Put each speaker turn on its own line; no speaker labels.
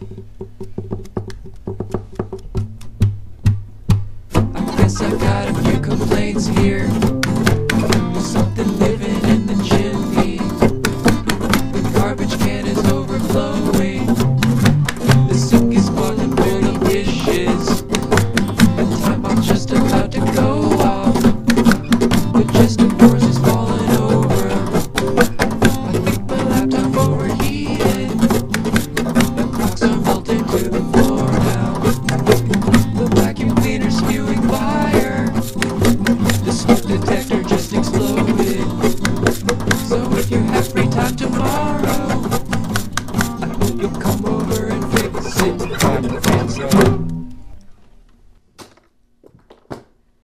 I guess I've got a few complaints here. Something living in the chimney. The garbage can is overflowing. The sink is full of dishes. The just about to go off. Just a person. detector just exploded. So if you have free time tomorrow, I hope you'll come over and fix it. I'm